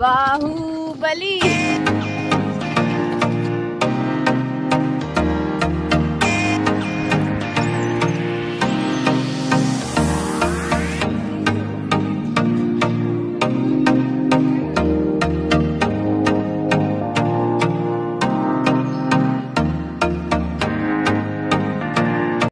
Baahubali